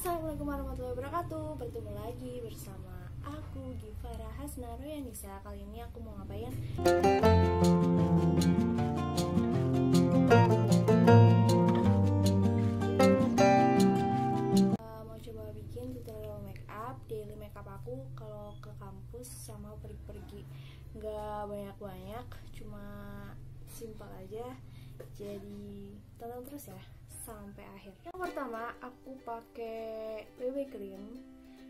Assalamualaikum warahmatullahi wabarakatuh. Bertemu lagi bersama aku Gifara Hasnaro. Yanisa Kali ini aku mau ngapain? Uh, mau coba bikin tutorial makeup Daily makeup aku kalau ke kampus sama pergi-pergi. Nggak banyak-banyak Cuma simpel aja. Jadi tonton terus ya sampai akhir. Yang pertama aku pakai BB cream,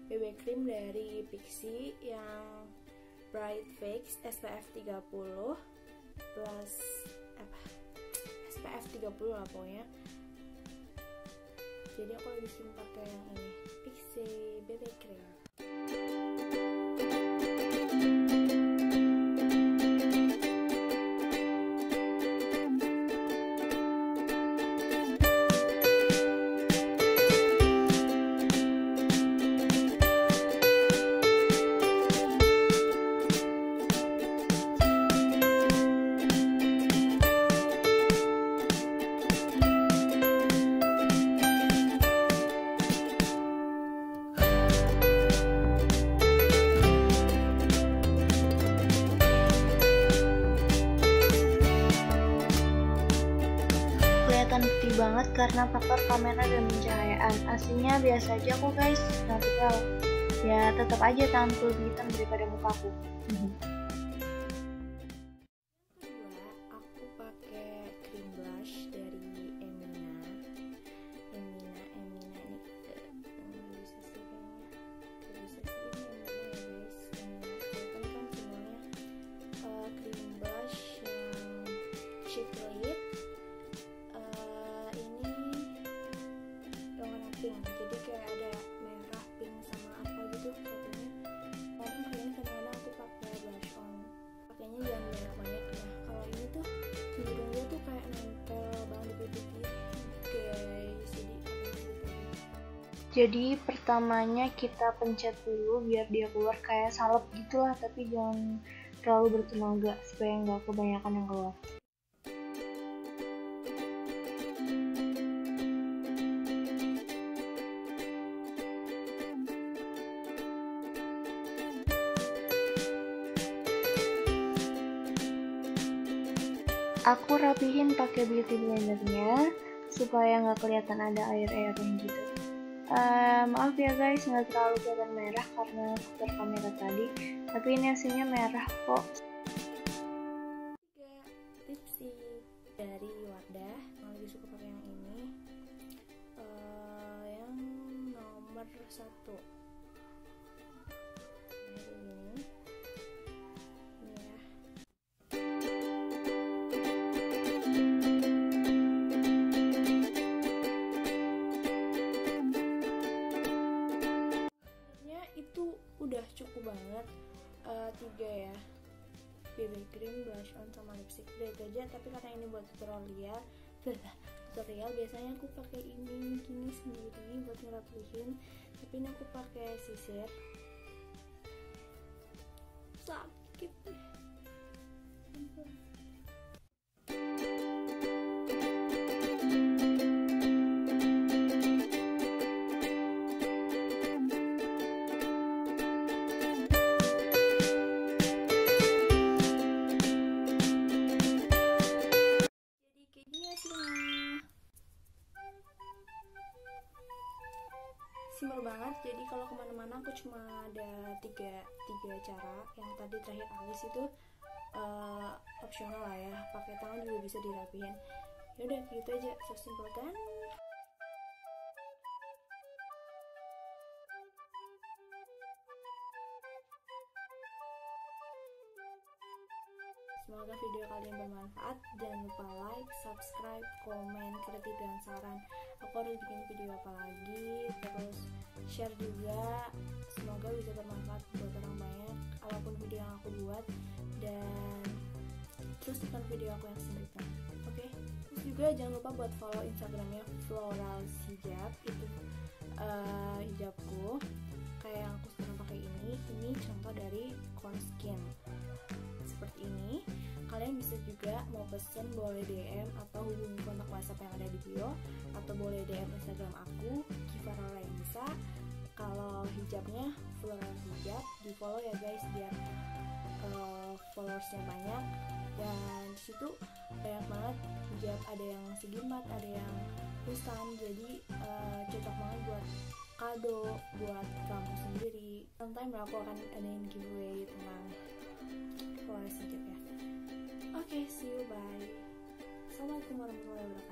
BB cream dari Pixi yang Bright Fix SPF 30 plus apa? SPF 30 lah pokoknya. Jadi aku lebih suka pakai yang ini, Pixi BB cream. Banget karena faktor kamera dan pencahayaan. Aslinya biasa aja kok guys. Natural ya tetap aja tanganku lebih hitam daripada mukaku jadi pertamanya kita pencet dulu biar dia keluar kayak salep gitulah tapi jangan terlalu bertenaga supaya nggak kebanyakan yang keluar. Aku rapihin pakai beauty blendernya supaya nggak kelihatan ada air-airnya gitu Maaf ya guys nggak terlalu kelihatan merah karena faktor kamera tadi. Tapi ini hasilnya merah kok. Tiga tipsy dari Wardah yang lebih suka pakai yang ini. Eh, yang nomor satu ya. BB cream, blush on, sama lipstick. Udah itu aja tapi karena ini buat tutorial tutorial biasanya aku pakai ini gini sendiri buat ngerapihin. Tapi ini aku pakai sisir. Sakit banget. Jadi kalau ke mana-mana aku cuma ada tiga tiga cara yang tadi terakhir alis itu eh, opsional lah ya. Pakai tangan juga bisa dirapihin. Ya udah gitu aja. Sesimpel kan Semoga video kalian bermanfaat. Jangan lupa like, subscribe, komen, kritik dan saran. Aku harus bikin video apa lagi. Terus share juga. Semoga bisa bermanfaat buat orang banyak. Apa pun video yang aku buat dan terus tonton video aku yang selanjutnya. Oke. Terus juga jangan lupa buat follow Instagramnya Floral Hijab itu eh, hijabku kayak yang aku sekarang pakai ini. Ini contoh dari Conskin seperti ini kalian bisa juga mau pesen boleh DM atau hubungi kontak WhatsApp yang ada di bio atau boleh DM Instagram aku Kifara Lainisa jualan hijab. Di follow ya guys biar uh, followersnya banyak. Dan di situ banyak banget hijab. Ada yang segimat ada yang pusan jadi uh, cocok banget buat kado buat kamu sendiri. Sometime aku akan adain giveaway tentang followers hijab ya oke okay, see you bye. Assalamualaikum warahmatullahi wabarakatuh